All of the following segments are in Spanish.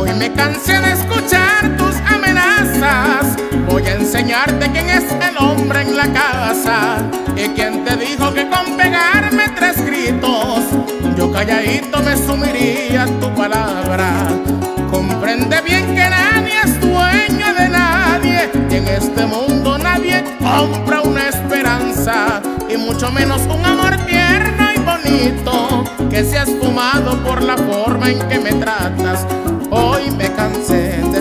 Hoy me cansé de escuchar tus amenazas. Voy a enseñarte quién es el hombre en la casa y quién te dijo que con pegarme tres gritos yo calladito me sumiría tu palabra. Comprende bien que nadie es dueño de nadie en este mundo nadie compra una esperanza y mucho menos un amor tierno y bonito que se ha esfumado por la forma en que me tratas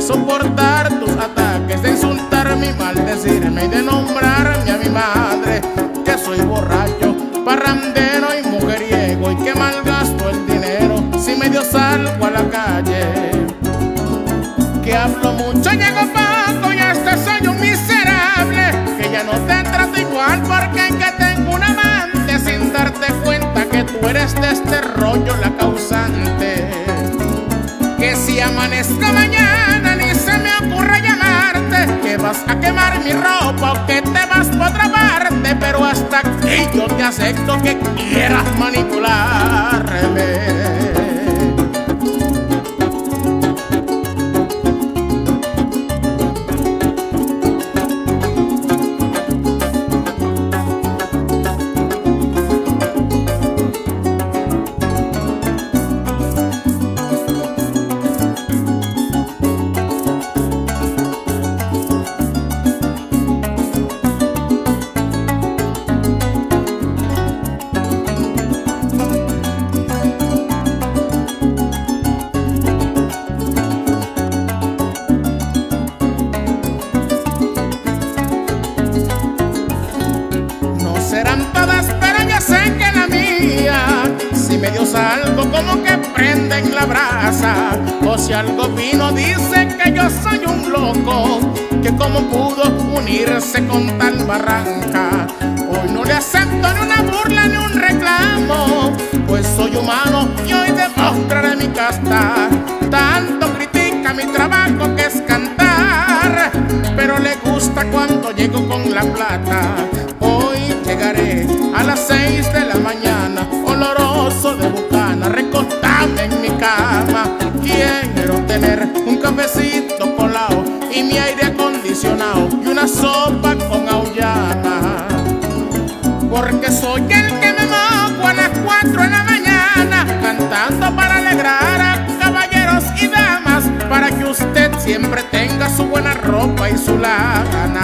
soportar tus ataques, de insultarme y maldecirme y de nombrarme a mi madre que soy borracho, parrandero y mujeriego y que malgasto el dinero si medio salgo a la calle. Que hablo mucho, llego poco y hasta soy un miserable que ya no te trato igual porque en que tengo un amante sin darte cuenta que tú eres de este rollo la causante que si amanezco mañana a quemar mi ropa o que te vas por otra parte, pero hasta aquí yo te acepto que quieras manipularme. Salgo como que prenden la brasa, o si algo vino dice que yo soy un loco, que como pudo unirse con tal barranca. Hoy no le acepto ni una burla ni un reclamo, pues soy humano y hoy demostraré mi casta. Tanto critica mi trabajo que es cantar, pero le gusta cuando llego con la plata. Y una sopa con aullana. Porque soy el que me mojo a las cuatro de la mañana, cantando para alegrar a caballeros y damas, para que usted siempre tenga su buena ropa y su lana.